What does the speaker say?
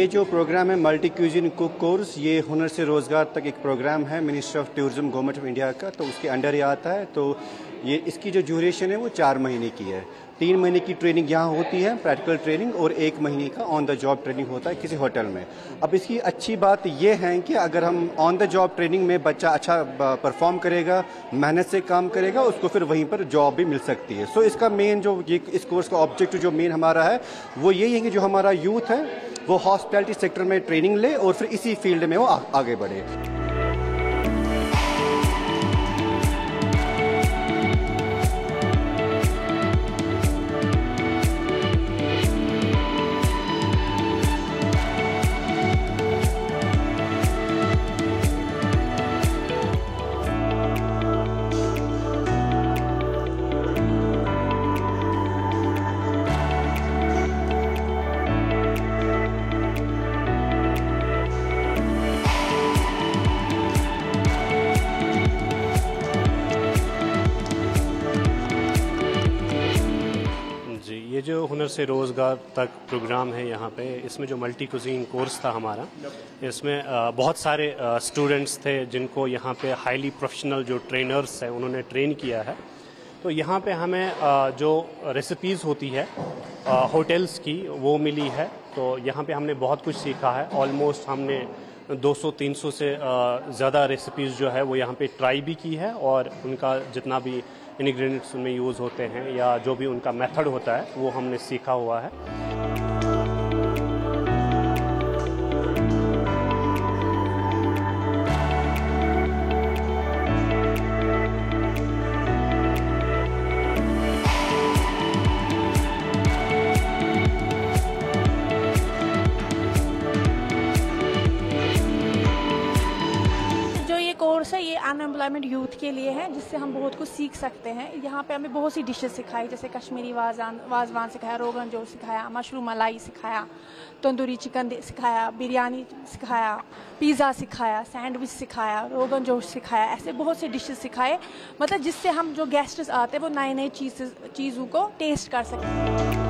ये जो प्रोग्राम है मल्टी क्यूजिन कुक कोर्स ये हुनर से रोज़गार तक एक प्रोग्राम है ministry of tourism government of India का। तो उसके अंडर ही आता है। तो ये, इसकी जो ड्यूरेशन है, वो चार महीने की है। तीन महीने की ट्रेनिंग यहाँ होती है प्रैक्टिकल ट्रेनिंग और एक महीने का ऑन द जॉब ट्रेनिंग होता है किसी होटल में। अब इसकी अच्छी बात ये है कि अगर हम ऑन द जॉब ट्रेनिंग में बच्चा अच्छा परफॉर्म करेगा, मेहनत से काम करेगा, उसको फिर वहीं पर जॉब भी मिल सकती है। सो इसका मेन जो ये, इस कोर्स का ऑब्जेक्टिव जो मेन हमारा है, वो यही है कि जो हमारा यूथ है वो हॉस्पिटलिटी सेक्टर में ट्रेनिंग ले और फिर इसी फ़ील्ड में वो आ, आगे बढ़े। ये जो हुनर से रोज़गार तक प्रोग्राम है यहाँ पे, इसमें जो मल्टी कुजीन कोर्स था हमारा, इसमें बहुत सारे स्टूडेंट्स थे जिनको यहाँ पे हाईली प्रोफेशनल जो ट्रेनर्स हैं, उन्होंने ट्रेन किया है। तो यहाँ पे हमें जो रेसिपीज़ होती है होटल्स की, वो मिली है। तो यहाँ पे हमने बहुत कुछ सीखा है। ऑलमोस्ट हमने 200-300 से ज़्यादा रेसिपीज़ जो है वो यहाँ पे ट्राई भी की है और उनका जितना भी इन्ग्रीडियंट्स उनमें यूज़ होते हैं या जो भी उनका मेथड होता है वो हमने सीखा हुआ है। कोर्स है ये अनएम्प्लॉयमेंट यूथ के लिए है, जिससे हम बहुत कुछ सीख सकते हैं। यहाँ पे हमें बहुत सी डिशेस सिखाई, जैसे कश्मीरी वाजान, वाजवान सिखाया, रोगन जोश सिखाया मशरूम मलाई सिखाया, तंदूरी चिकन सिखाया, बिरयानी सिखाया पिज़्ज़ा सिखाया सैंडविच सिखाया, रोगन जोश सिखाया, ऐसे बहुत से डिशेस सिखाए मतलब जिससे हम जो गेस्ट्स आते हैं, वो नए नए चीज़ चीज़ों को टेस्ट कर सकें।